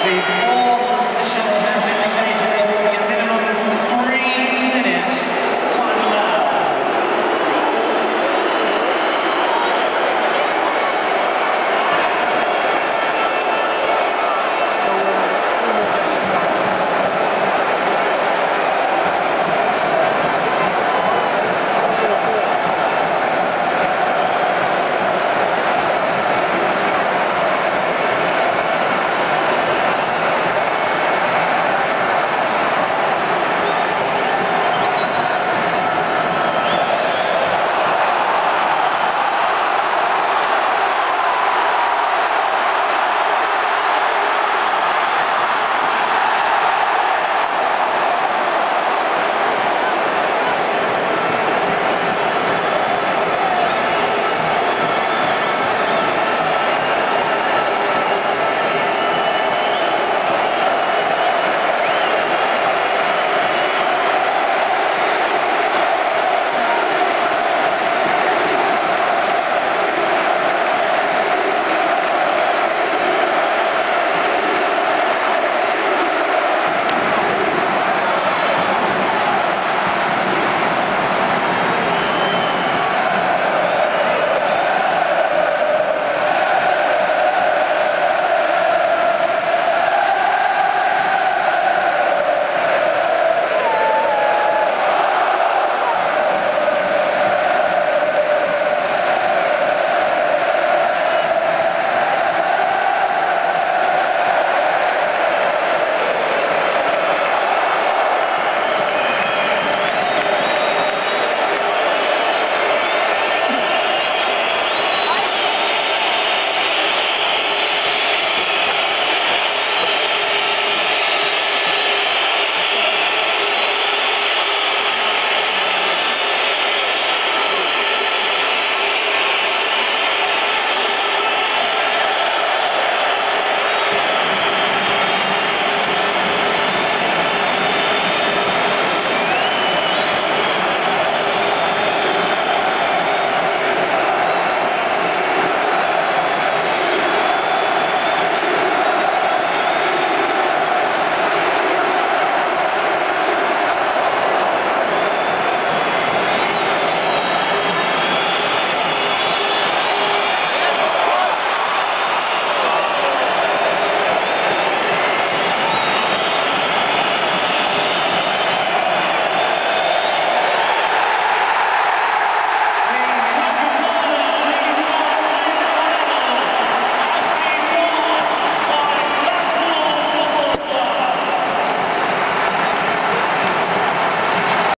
please.